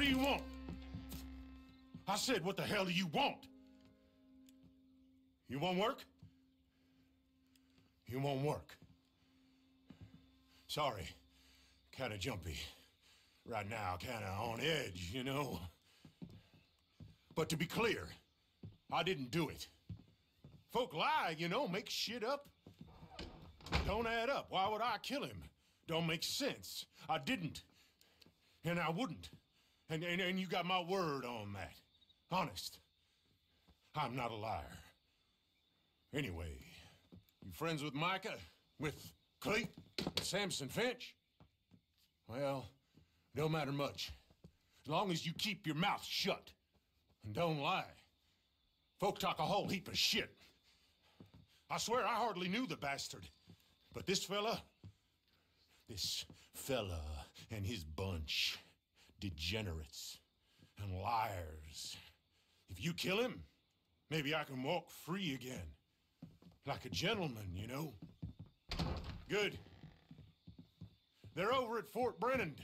What do you want? I said, what the hell do you want? You want work? You want work? Sorry, kind of jumpy. Right now, kind of on edge, you know? But to be clear, I didn't do it. Folk lie, you know, make shit up. Don't add up. Why would I kill him? Don't make sense. I didn't. And I wouldn't. And, and, and you got my word on that. Honest. I'm not a liar. Anyway, you friends with Micah? With Cleet? With Samson Finch? Well, don't matter much. As long as you keep your mouth shut. And don't lie. Folk talk a whole heap of shit. I swear I hardly knew the bastard. But this fella, this fella and his bunch, degenerates and liars. If you kill him, maybe I can walk free again. Like a gentleman, you know? Good. They're over at Fort Brennand.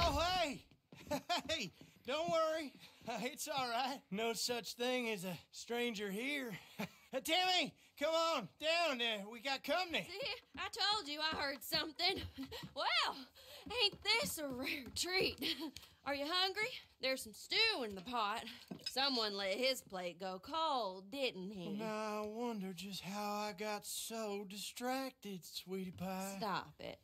Oh, hey! Hey, don't worry. It's all right. No such thing as a stranger here. Tammy, come on down there. We got company. See, I told you I heard something. Well, ain't this a rare treat? Are you hungry? There's some stew in the pot. Someone let his plate go cold, didn't he? Now I wonder just how I got so distracted, sweetie pie. Stop it.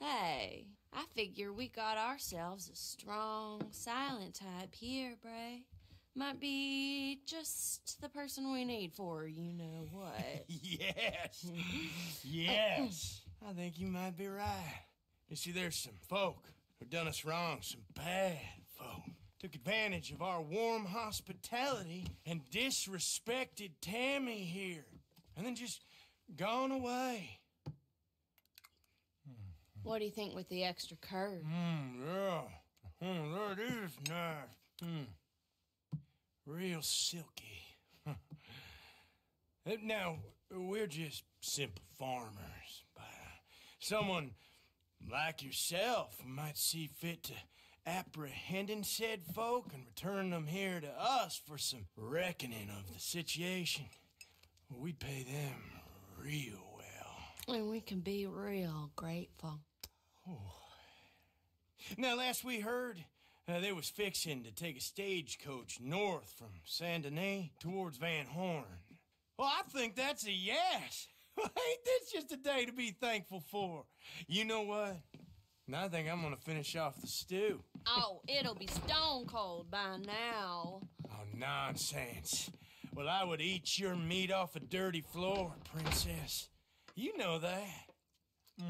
hey, I figure we got ourselves a strong, silent type here, Bray. Might be just the person we need for you know what. yes. yes. I think you might be right. You see, there's some folk who done us wrong, some bad folk. Took advantage of our warm hospitality and disrespected Tammy here. And then just gone away. What do you think with the extra curd? Mmm, yeah. Mm, that is nice. Mm. Real silky. Uh, now, we're just simple farmers. But someone like yourself might see fit to apprehending said folk and return them here to us for some reckoning of the situation. We'd pay them real well. And we can be real grateful. Now, last we heard, uh, they was fixing to take a stagecoach north from Saint Denis towards Van Horn. Well, I think that's a yes. Ain't this just a day to be thankful for? You know what? Now I think I'm gonna finish off the stew. Oh, it'll be stone cold by now. Oh, nonsense. Well, I would eat your meat off a dirty floor, princess. You know that.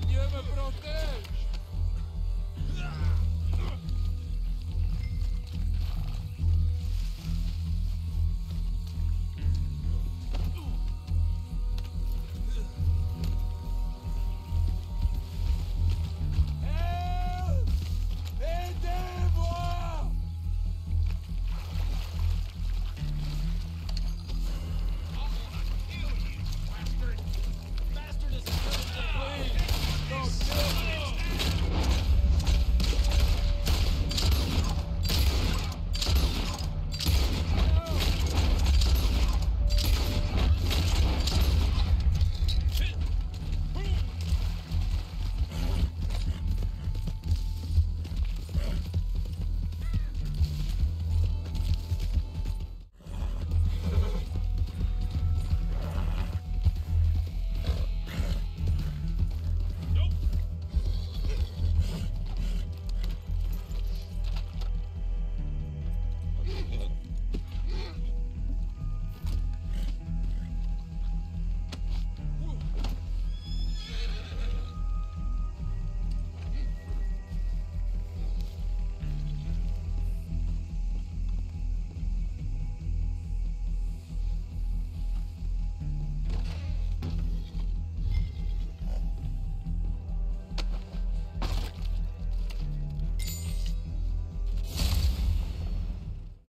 Będziemy protest!